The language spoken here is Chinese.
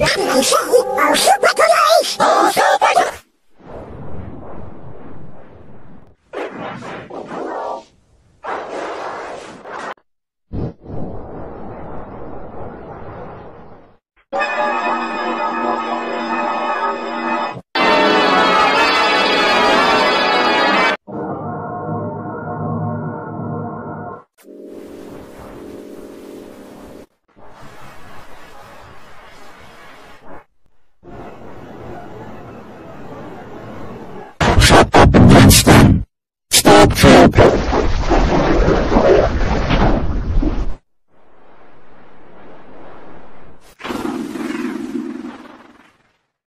大头是虎，不是。